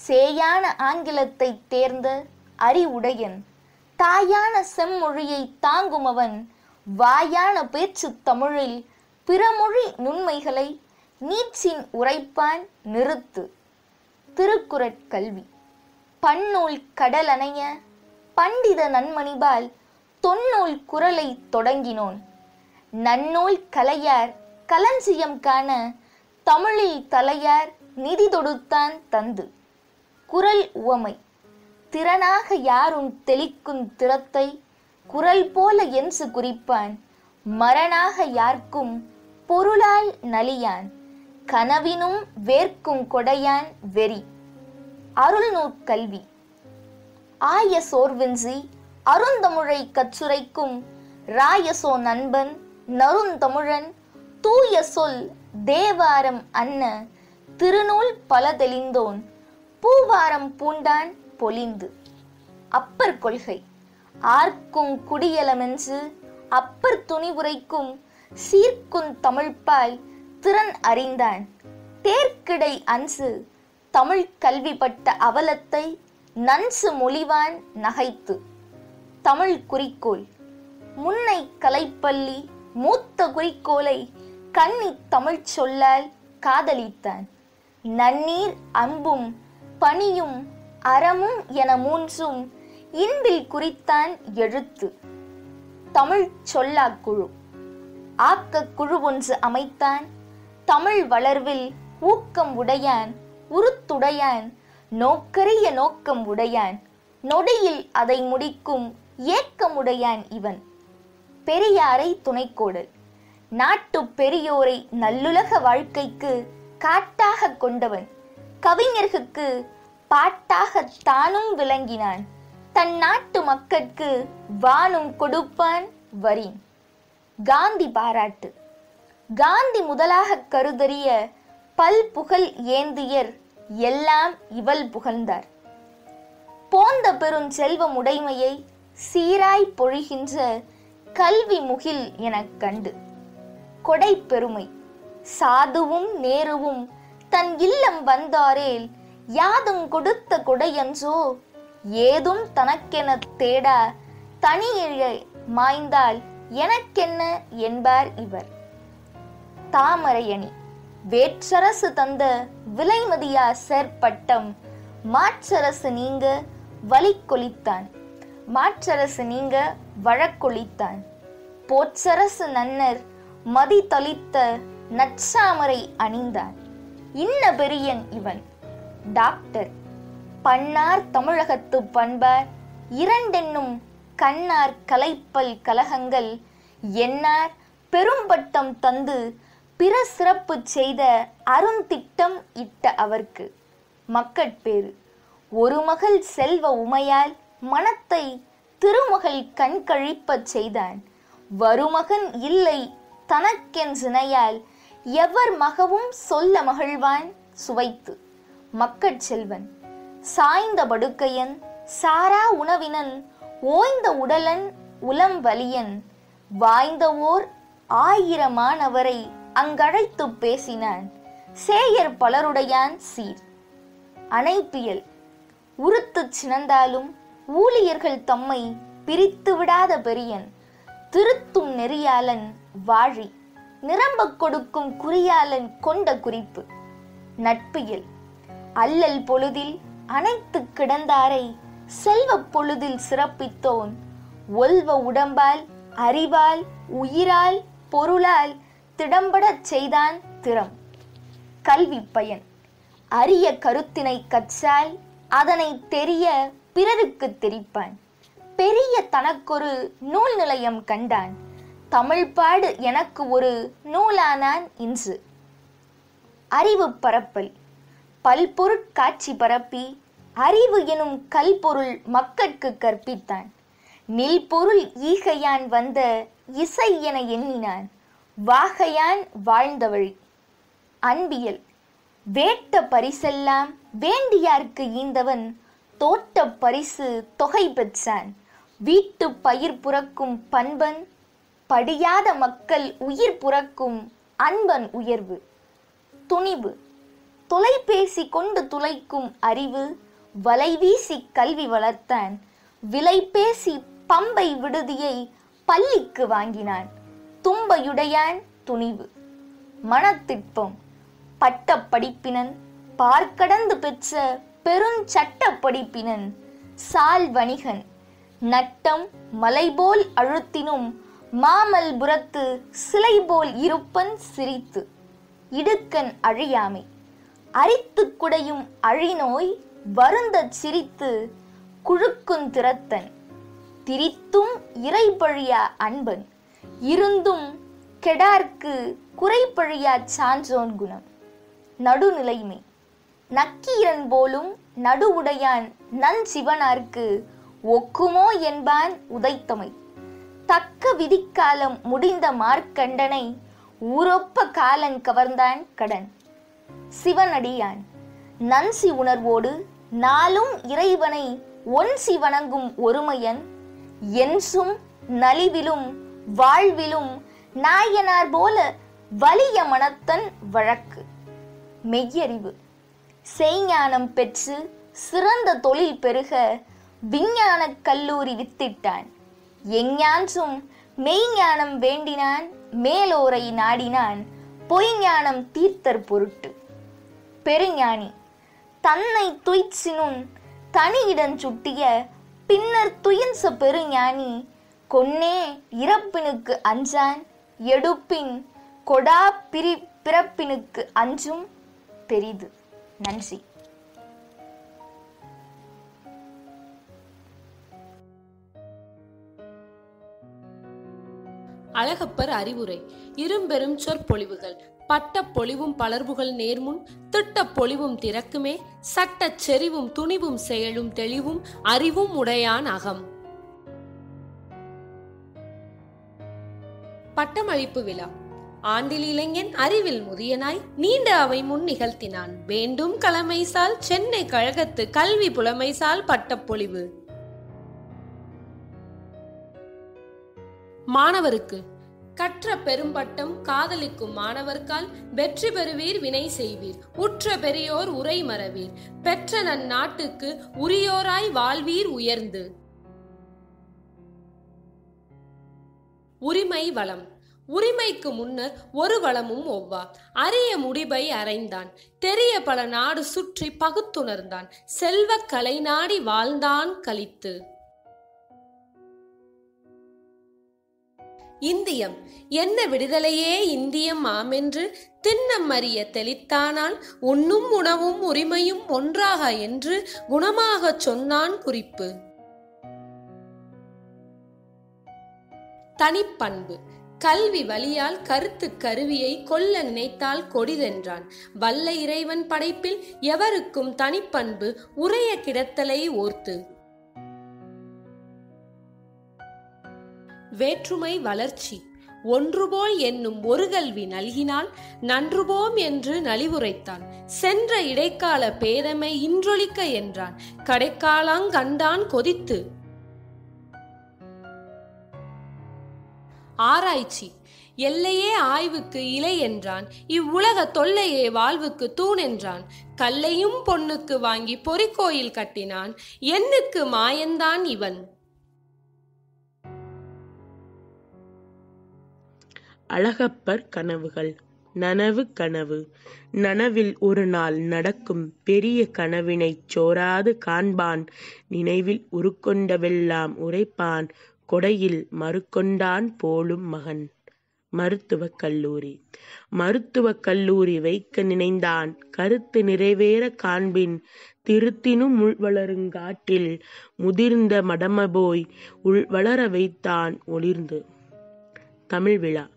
சேயான ஆங்கிலத்தை தேர்ந்த அறிவுடையன் தாயான செம்மொழியை தாங்குமவன் வாயான பேச்சு தமிழில் பிறமொழி நுண்மைகளை நீச்சின் உரைப்பான் நிறுத்து. திருக்குறட்கல்வி. பன்னூல் கடலணைய பண்டித நன்மணிபால் தொன்னூல் குரலை தொடங்கினோன். நன்னூல் கலையார் களஞ்சியம் காண தமிழில் தலையார் நிதி தொடுத்தான் தந்து. குரல் உவமை. திறனாக யாரும் தெளிக்கும் திறத்தை குரல் போல என்று குறிப்பான். மரணாக யார்க்கும் பொருளால் நலியான். கனவினும் வேர்க்கும் கொடையான் வெறி. அருள்நூற்கல்வி கல்வி. ஆய சோர்வின்றி அருந்தமுழை கச்சுரைக்கும் ராயசோ நண்பன் நருந்தமிழன் தூய சொல் தேவாரம் அன்ன திருநூல் பல தெளிந்தோன் பூவாரம் பூண்டான் பொலிந்து. அப்பர் கொள்கை. ஆர்க்கும் குடியலமென்று அப்பர் துணிவுரைக்கும் சீர்க்கும் தமிழ்ப்பாய் திறன் அறிந்தான். தேர்க்கிடை அன்று தமிழ் கல்விப்பட்ட அவலத்தை நன்சு மொழிவான் நகைத்து. தமிழ் குறிக்கோள். முன்னை கலைப்பள்ளி மூத்த குறிக்கோளை கண்ணி தமிழ்ச் சொல்லால் காதலித்தான். நன்னீர் அன்பும் பணியும் அறமும் என மூன்றும் இன்பில் குறித்தான் எழுத்து. தமிழ் சொல்லாக் குழு. ஆக்க குழு ஒன்று அமைத்தான். தமிழ் வளர்வில் ஊக்கம் உடையான் உருத்துடையான் நோக்கரிய நோக்கம் உடையான். நொடியில் அதை முடிக்கும் ஏக்கமுடையான் இவன். பெரியாரை துணைக்கோடல் நாட்டு பெரியோரை நல்லுலக வாழ்க்கைக்கு காட்டாக கொண்டவன். கவிஞர்களுக்கு பாட்டாக தானும் விளங்கினான். தன் நாட்டு மக்கட்கு வானும் கொடுப்பான் வரி காந்தி பாராட்டு. காந்தி முதலாக கருதறிய பல் புகழ் ஏந்தியர் எல்லாம் இவள் புகழ்ந்தார். போந்த பெரும் செல்வம் உடைமையை சீராய் பொழிகின்ற கல்வி முகில் எனக் கண்டு. கொடை பெருமை சாதுவும் நேருவும் தன் இல்லம் வந்தாரேல் யாதும் கொடுத்த கொடையன்றோ? ஏதும் தனக்கென தேடா தனியிழை மாய்ந்தால் எனக்கென்ன என்பார் இவர். தாமரையணி. வேற்றரசு தந்த விலைமதியா செயற்பட்டம் மாற்றரசு நீங்க வலிக்கொலித்தான் மாற்றரசு நீங்க வழக்கொலித்தான் போற்றரசு நன்னர் மதி தொலித்த நச்சாமரை அணிந்தான். இன்ன பெரியன் இவன். டாக்டர் பன்னார் தமிழகத்து பண்பார். இரண்டென்னும் கண்ணார் கலைப்பல் கலகங்கள் என்னார் பெரும்பட்டம் தந்து பிற சிறப்பு செய்த அருந்திட்டம் இட்ட அவர்க்கு மக்கட்பேறு ஒரு மகள் செல்வ உமையால் மனத்தை திருமகள் கண்கழிப்பச் செய்தான். வருமகன் இல்லை தனக்கென் சினையால் எவர் மகவும் சொல்ல மகிழ்வான் சுவைத்து. மக்கட் செல்வன் சாய்ந்த படுக்கையன் சாரா உணவினன் ஓய்ந்த உடலன் உளம் வலியன் வாய்ந்த ஓர் ஆயிரமானவரை அங்கழைத்து பேசினான். சேயர் பலருடையான் சீர். அணைப்பியல். உருத்துச் சினந்தாலும் ஊழியர்கள் தம்மை பிரித்து விடாத பெரியன். திருத்தும் நெறியாளன் வாழி. நிரம்ப கொடுக்கும் குறியாளன் கொண்ட குறிப்பு. நட்பியல். அல்லல் பொழுதில் அனைத்து கிடந்தாரை செல்வப் பொழுதில் சிறப்பித்தோன். ஒல்வ உடம்பால் அறிவால் உயிரால் பொருளால் திடம்படச் செய்தான் திறம். கல்வி பயன். அரிய கருத்தினை கற்றால் அதனை தெரிய பிறருக்கு தெரிப்பான். பெரிய தனக்கொரு நூல் நிலையம் கண்டான். தமிழ்பாடு எனக்கு ஒரு நூலானான் இன்று. அறிவு பரப்பல். பல்பொருட்காட்சி பரப்பி அறிவு எனும் கல்பொருள் மக்கட்கு கற்பித்தான். நில்பொருள் ஈகையான் வந்த இசை என எண்ணினான். வாகையான் வாழ்ந்தவள் அன்பியல் வேட்ட பரிசெல்லாம் வேண்டியார்க்கு ஈந்தவன் தோட்ட பரிசு தொகை பெற்றான். வீட்டு பயிர் புறக்கும் பண்பன் படியாத மக்கள் உயிர் புறக்கும் அன்பன் உயர்வு. துணிவு தொலைபேசி கொண்டு துளைக்கும் அறிவு வலைவீசி கல்வி வளர்த்தான். விலை பேசி பம்பை விடுதியை பள்ளிக்கு வாங்கினான். தும்பையுடையான் துணிவு. மனத்திட்பம் பட்ட படிப்பினன் பார்க்கடந்து பெற்ற பெருஞ்சட்ட படிப்பினன் சால் வணிகன் நட்டம் மலைபோல் அழுத்தினும் மாமல்புரத்து சிலை போல் இருப்பன் சிரித்து. இடுக்கன் அழியாமை அரித்து குடையும் அழிநோய் வருந்தச் சிரித்து குழுக்குந்திரத்தன் திரித்தும் இறைபழியா அன்பன். இருந்தும் கெடார்க்கு குறைப்பழியா சான்றோன் குணம். நடுநிலைமை. நக்கீரன் போலும் நடுவுடையான் நஞ்சிவனார்க்கு ஒக்குமோ என்பான் உதைத்தமை. தக்க விதிக்காலம் முடிந்த மார்க்கண்டனை ஊரொப்ப காலன் கவர்ந்தான் கடன். சிவனடியான். நன்சி உணர்வோடு நாளும் இறைவனை ஒன்சி வணங்கும் ஒருமையன். என்சும் நலிவிலும் வாழ்விலும் நாயனார் போல வலிய மனத்தன் வழக்கு. மெய்யறிவு. செய்ஞானம் பெற்று சிறந்த தொழில் பெருக விஞ்ஞானக் கல்லூரி வித்திட்டான். எஞ்ஞான்றும் மெய்ஞானம் வேண்டினான் மேலோரை நாடினான் பொய்ஞானம் தீர்த்தர் பொருட்டு. பெருஞானி. தன்னை துய்ச்சினும் தனியிடம் சுட்டிய பின்னர் துயின்ச பெருஞானி கொன்னே இறப்பினுக்கு அஞ்சான் எடுப்பின் கொடா பிரி பிறப்பினுக்கு அஞ்சும் பெரிது. நன்றி. அழகப்பர் அறிவுரை. இரும்பெரும் சொற்பொழிவுகள். பட்ட பொழிவும் பலர்புகள் நேர்முன் திட்ட பொழிவும் திறக்குமே சட்டச் செறிவும் துணிவும் செயலும் தெளிவும் அறிவும் உடையான் அகம். பட்டமளிப்பு விழா. ஆண்டில் இளைஞன் அறிவில் முதியனாய் நீண்ட அவை முன் நிகழ்த்தினான். வேண்டும் கலமைசால் சென்னை கழகத்து கல்வி புலமைசால் பட்டப்பொழிவு மாணவருக்கு கற்ற பெரும்பட்டம் காதலிக்கும் மாணவர்க்கால் வெற்றி பெறுவீர் வினை செய்வீர். உற்ற பெரியோர் உரை மறவீர். பெற்ற நன் நாட்டுக்கு உரியோராய் வாழ்வீர் உயர்ந்து. உரிமை வளம். உரிமைக்கு முன்னர் ஒரு வளமும் ஒவ்வா. அரிய முடிபை அறைந்தான். தெரிய பல நாடு சுற்றி பகுத்துணர்ந்தான். செல்வக் கலை நாடி வாழ்ந்தான் கழித்து. இந்தியம். என்ன விடுதலையே இந்தியம் ஆமென்று திண்ணம் அறிய தெளித்தானால் உண்ணும் உணவும் உரிமையும் ஒன்றாக என்று குணமாகச் சொன்னான் குறிப்பு. தனிப்பண்பு. கல்வி வழியால் கருத்து கருவியை கொல்ல நினைத்தால் கொடிதென்றான். வல்ல இறைவன் படைப்பில் எவருக்கும் தனிப்பண்பு உரைய கிடத்தலை ஓர்த்து. வேற்றுமை வளர்ச்சி. ஒன்றுபோல் என்னும் ஒரு கல்வி நல்கினால் நன்றுபோம் என்று நலிவுரைத்தான். சென்ற இடைக்கால பேதமை இன்றொழிக்க என்றான். கடைக்காலாங் கண்டான் கொதித்து. ஆராய்ச்சி. எல்லையே ஆய்வுக்கு இலை என்றான். இவ்வுலக தொல்லையே வாழ்வுக்கு தூண் என்றான். கல்லையும் பொன்னுக்கு வாங்கி பொறிக்கோயில் கட்டினான். எண்ணுக்கு மாயந்தான் இவன். அழகப்பர் கனவுகள். நனவு கனவு. நனவில் ஒரு நாள் நடக்கும் பெரிய கனவினைச் சோராது காண்பான். நினைவில் உருக்கொண்டவெல்லாம் உரைப்பான். கொடையில் மறுக்கொண்டான் போலும் மகன். மருத்துவக் கல்லூரி. மருத்துவக் கல்லூரி வைக்க நினைந்தான். கருத்து நிறைவேற காண்பின் திருத்தினும் உள்வளருங்காட்டில் முதிர்ந்த மடமபோய் உள்வளர வைத்தான் ஒளிர்ந்து. தமிழ் விழா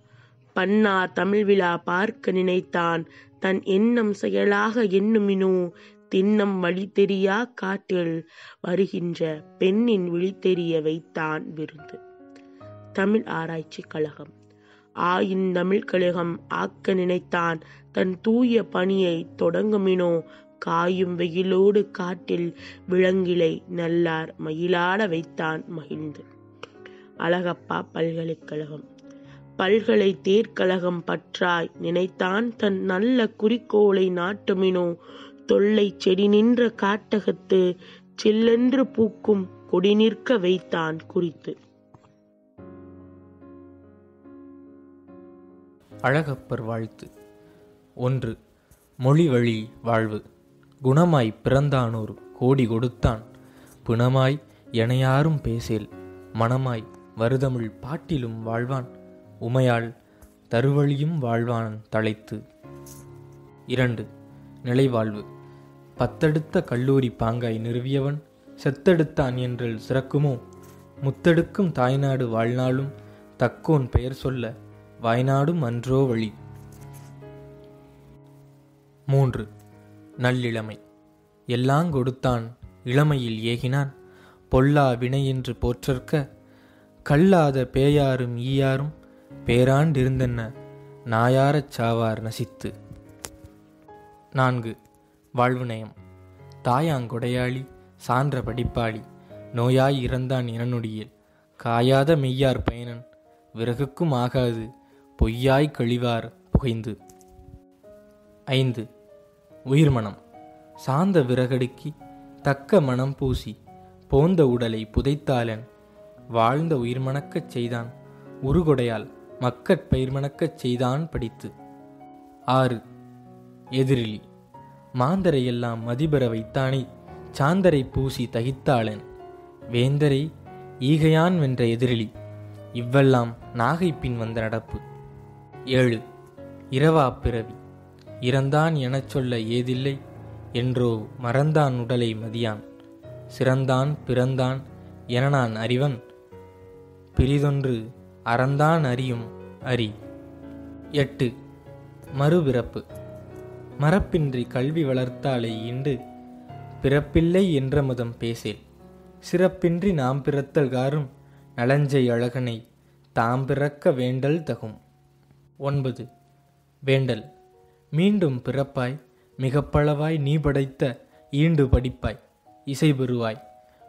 பன்னார் தமிழ் விழா பார்க்க நினைத்தான். தன் எண்ணம் செயலாக எண்ணுமினோ திண்ணம் வழி தெரியா காட்டில் வருகின்ற பெண்ணின் விழித்தெரிய வைத்தான் விருந்து. தமிழ் ஆராய்ச்சி கழகம். ஆயின் தமிழ் கழகம் ஆக்க நினைத்தான் தன் தூய பணியை தொடங்குமினோ? காயும் வெயிலோடு காட்டில் விலங்கிலை நல்லார் மயிலாட வைத்தான் மகிழ்ந்து. அழகப்பா பல்கலைக்கழகம் பல்கலை தேர்கழகம் பற்றாய் நினைத்தான் தன் நல்ல குறிக்கோளை நாட்டுமினோ? தொல்லை செடி நின்ற காட்டகத்து சில்லென்று பூக்கும் கொடி நிற்க வைத்தான் குறித்து. அழகப்பர் வாழ்த்து. ஒன்று மொழி வழி வாழ்வு. குணமாய் பிறந்தானோர் கோடி கொடுத்தான். பிணமாய் எனையாரும் பேசேல் மனமாய் வருதமிழ் பாட்டிலும் வாழ்வான். உமையாள் தருவழியும் வாழ்வான் தழைத்து. இரண்டு நிலைவாழ்வு. பத்தெடுத்த கல்லூரி பாங்காய் நிறுவியவன் செத்தெடுத்தான் என்றில் சிறக்குமோ? முத்தெடுக்கும் தாய்நாடு வாழ்நாளும் தக்கோன் பெயர் சொல்ல வாய்நாடும் அன்றோ வழி. மூன்று. நல்லிளமை எல்லாம் கொடுத்தான் இளமையில் ஏகினான். பொல்லா வினையென்று போற்றற்க கல்லாத பேயாரும் ஈயாரும் பேராண்டிருந்தென்ன நாயாரச் சாவார் நசித்து. நான்கு. வாழ்வு நயம். தாயாங்கொடையாளி சான்ற படிப்பாளி நோயாய் இறந்தான் இனனுடியில் காயாத மெய்யார் பயனன் விறகுக்கும் ஆகாது பொய்யாய் கழிவார் புகைந்து. ஐந்து. உயிர்மனம். சாந்த விறகடுக்கி தக்க மனம் பூசி போந்த உடலை புதைத்தாலன் வாழ்ந்த உயிர்மணக்கச் செய்தான் உருகொடையால் மக்கட் பயிர்மணக்கச் செய்தான் படித்து. ஆறு. எதிரிலி. மாந்தரையெல்லாம் மதிபெற வைத்தானை? சாந்தரை பூசி தகித்தாளன். வேந்தரை ஈகையான் வென்ற எதிரிலி இவ்வெல்லாம் நாகை பின் வந்த நடப்பு. ஏழு இரவா பிறவி இறந்தான் எனச் சொல்ல ஏதில்லை என்றோ மறந்தான் உடலை மதியான். சிறந்தான் பிறந்தான் என நான் அறிவன் பிரிதொன்று அறந்தான் அறியும் அறி எட்டு மறுபிறப்பு. மரப்பின்றி கல்வி வளர்த்தாலே ஈண்டு பிறப்பில்லை என்ற மதம் பேசேல். சிறப்பின்றி நாம் பிறத்தல் காரும் நலஞ்சை அழகனை தாம் பிறக்க வேண்டல் தகும். ஒன்பது. வேண்டல். மீண்டும் பிறப்பாய் மிகப்பளவாய் நீ படைத்த ஈண்டு படிப்பாய் இசை பெறுவாய்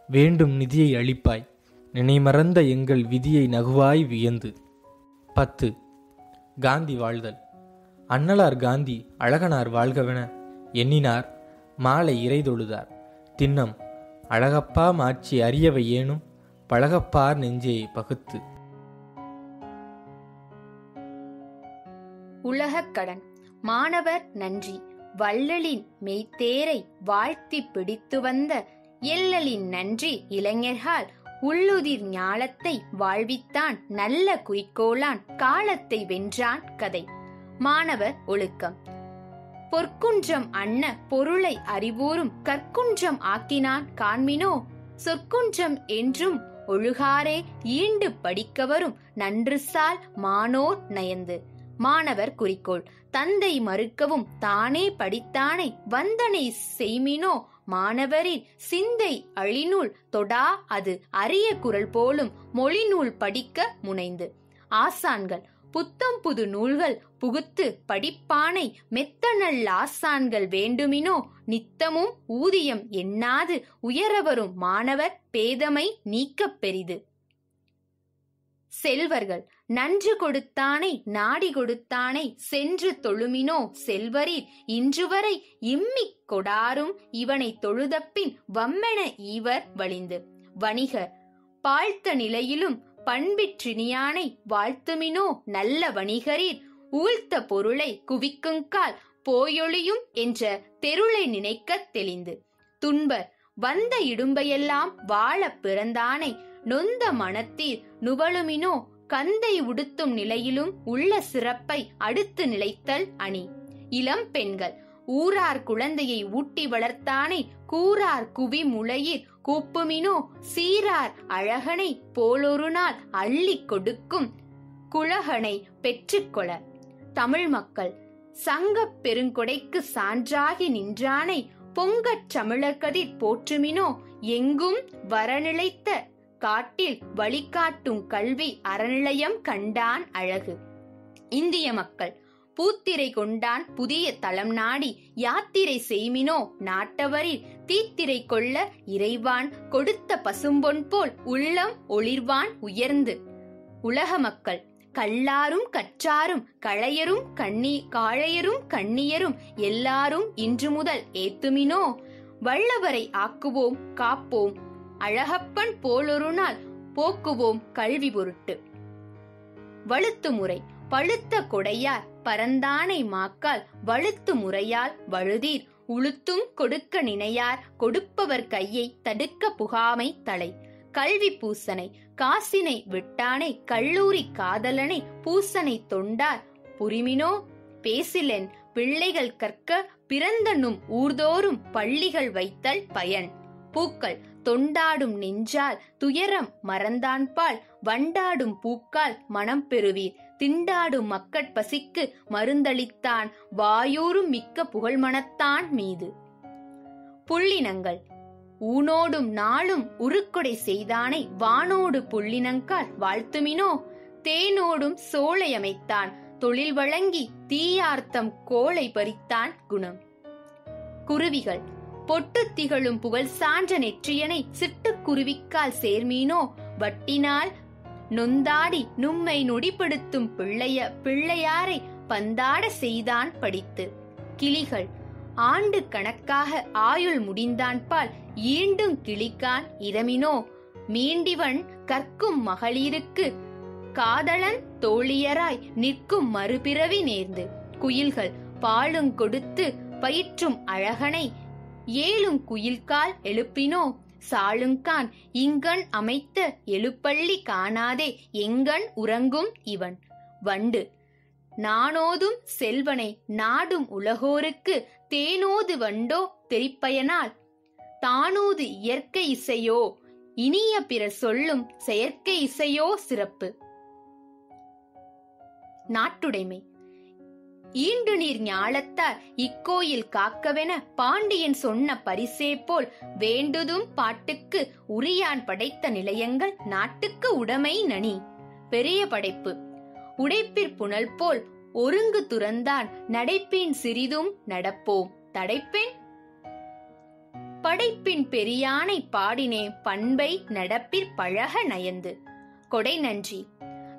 வேண்டும் நிதியை அளிப்பாய் நினைமறந்த எங்கள் விதியை நகுவாய் வியந்து. பத்து. காந்தி வாழ்தல். அண்ணலார் காந்தி அழகனார் வாழ்கவென எண்ணினார். மாலை இறைதொழுதார் திண்ணம் அழகப்பா மாட்சி அறியவை ஏனும் பழகப்பார் நெஞ்சே பகுத்து. உலகக் கடன் மாணவர் நன்றி. வள்ளலின் மெய்த்தேரை வாழ்த்தி பிடித்து வந்த எல்லலின் நன்றி இளைஞர்கள் உள்ளுதிர் ஞாலத்தை வாழ்வித்தான் நல்ல குறிக்கோளான் காலத்தை வென்றான் கதை. மாணவர் ஒழுக்கம். பொற்குன்றம் அன்ன பொருளை அறிவோரும் கற்குன்றம் ஆக்கினான் காண்மினோ? சொற்குன்றம் என்றும் ஒழுகாரே ஈண்டு படிக்க வரும் நன்றுசால் மானோர் நயந்து. மாணவர் குறிக்கோள். தந்தை மறுக்கவும் தானே படித்தானை வந்தனை செய்மினோ? மாணவரின் சிந்தை அழிநூல் தொடா அது அரிய குரல் போலும் மொழிநூல் படிக்க முனைந்து. ஆசான்கள். புத்தம் புது நூல்கள் புகுத்து படிப்பானை மெத்தனல் ஆசான்கள் வேண்டுமினோ நித்தமும் ஊதியம் எண்ணாது உயரவரும் மாணவர் பேதமை நீக்கப் பெரிது. செல்வர்கள் நன்று கொடுத்தானை நாடி கொடுத்தானை சென்று தொழுமினோ செல்வரீர் இன்றுவரை இம்மிக் கொடாரும் இவனை தொழுதப்பின் வம்மென ஈவர் வழிந்து. வணிகர் பாழ்த்த நிலையிலும் பண்பிற்றினியானை வாழ்த்துமினோ நல்ல வணிகரீர் ஊழ்த்த பொருளை குவிக்குங்கால் போயொழியும் என்ற தெருளை நினைக்கத் தெளிந்து. துன்பர் வந்த இடும்பையெல்லாம் வாழப் பிறந்தானை நொந்த மனத்தீர் நுவலுமினோ கந்தை உடுத்தும் நிலையிலும் உள்ள சிறப்பை அடுத்து நிலைத்தல் அணி. இளம் பெண்கள் ஊரார் குழந்தையை ஊட்டி வளர்த்தானை கூறார் குவி முளையிர் கூப்புமினோ சீரார் அழகனை போலொரு நாள் அள்ளி கொடுக்கும் குழகனை பெற்றுக்கொள தமிழ் மக்கள் சங்கப் பெருங்கொடைக்கு சான்றாகி நின்றானை பொங்கச் தமிழர்கதிர் போற்றுமினோ எங்கும் வரநிலைத்த காட்டில் வழிகாட்டும் கல்வி அறநிலையம் கண்டான் அழகு. இந்திய மக்கள் பூத்திரை கொண்டான் புதிய தளம் நாடி. யாத்திரை செய்மினோ? நாட்டவரில் தீத்திரை கொள்ள இறைவான். கொடுத்த பசும்பொன் போல் உள்ளம் ஒளிர்வான் உயர்ந்து. உலக மக்கள் கல்லாரும் கற்றாரும் களையரும் கண்ணி காளையரும் கண்ணியரும் எல்லாரும் இன்று முதல் ஏத்துமினோ? வல்லவரை ஆக்குவோம் காப்போம். அழகப்பன் போலொரு நாள் போக்குவோம் கல்வி பொருட்டு. வழுத்து முறை. பழுத்த கொடையார் பரந்தானை மாக்கால் வழுத்து முறையால் வழுதீர். உளுத்தும் கொடுக்க நினையார் கொடுப்பவர் கையை தடுக்க புகாமை தலை. கல்வி பூசனை காசினை விட்டானை கல்லூரி காதலனை பூசனை தொண்டார். புரிமினோ? பேசிலென் பிள்ளைகள் கற்க பிறந்தனும் ஊர்தோறும் பள்ளிகள் வைத்தல் பயன். பூக்கள் தொண்டாடும் நெஞ்சால் துயரம் மறந்தான்பால் வண்டாடும் பூக்கால் மனம் பெறுவீர். திண்டாடும் மக்கட் பசிக்கு மருந்தளித்தான் வாயூரும் மிக்க புகழ்மணத்தான் மீது. புள்ளினங்கள் ஊனோடும் நாளும் உருக்கொடை செய்தானை வானோடு புள்ளினங்கால் வாழ்த்துமினோ? தேனோடும் சோலை அமைத்தான் தொழில் வழங்கி தீயார்த்தம் கோளை பறித்தான் குணம். குருவிகள் பொட்டு திகழும் புகழ் சான்ற நெற்றியனை சிட்டுக்குருவிக்கால் சேர்மீனோ? வட்டினால் நொந்தாடி நும்மை நொடிப்படுத்தும் பிள்ளைய பிள்ளையாரை பந்தாட செய்தான் படித்து. கிளிகள் ஆண்டு கணக்காக ஆயுள் முடிந்தான்பால் ஈண்டும் கிளிக்கான் இரமினோ. மீண்டிவன் கற்கும் மகளிருக்கு காதலன் தோழியராய் நிற்கும் மறுபிறவி நேர்ந்து. குயில்கள் பாலுங் கொடுத்து பயிற்றும் அழகனை ஏழும் குயில்கால் எழுப்பினோ. சாளுங்கான் இங்கண் அமைத்த எழுப்பள்ளி காணாதே எங்கண் உறங்கும் இவன். வண்டு நானோதும் செல்வனை நாடும் உலகோருக்கு தேனோது வண்டோ தெரிப்பயனால்? தானோது இயற்கை இசையோ இனிய பிறர் சொல்லும் செயற்கை இசையோ சிறப்பு. நாட்டுடைமை ஈண்டு நீர் ஞாலத்தார் இக்கோயில் காக்கவென பாண்டியன் சொன்ன பரிசே போல் வேண்டுதும் பாட்டுக்கு உரியான் படைத்த நிலையங்கள் நாட்டுக்கு உடைமை நனி. பெரிய படைப்பு. உடைப்பிற் புனல் போல் ஒருங்கு துறந்தான் நடைப்பின் சிறிதும் நடப்போம். தடைப்பெண் படைப்பின் பெரியானை பாடினே பண்பை நடப்பிற் பழக நயந்து. கொடை நன்றி.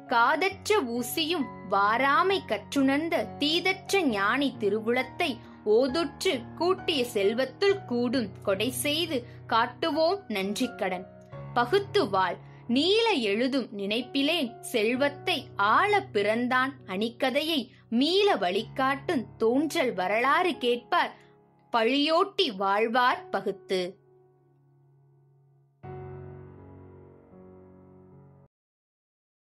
காதற்ற ஊசியும் வாராமை கற்றுணர்ந்த தீதற்ற ஞானி திருவுளத்தை ஓதுற்று கூட்டிய செல்வத்துள் கூடும் கொடை செய்து காட்டுவோம் நன்றிக்கடன் பகுத்து வாழ் நீல எழுதும் நினைப்பிலேன் செல்வத்தை ஆள பிறந்தான் அணிக்கதையை மீள வழிகாட்டும் தோன்றல் வரலாறு கேட்பார் பழியோட்டி வாழ்வார் பகுத்து.